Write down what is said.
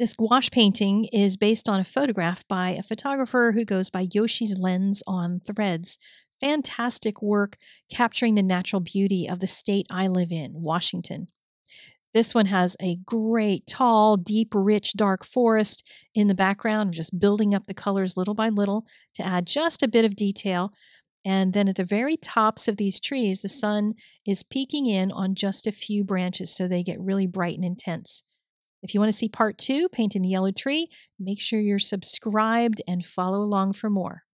This gouache painting is based on a photograph by a photographer who goes by Yoshi's Lens on Threads. Fantastic work capturing the natural beauty of the state I live in, Washington. This one has a great, tall, deep, rich, dark forest in the background. Just building up the colors little by little to add just a bit of detail. And then at the very tops of these trees, the sun is peeking in on just a few branches so they get really bright and intense. If you want to see part two, Painting the Yellow Tree, make sure you're subscribed and follow along for more.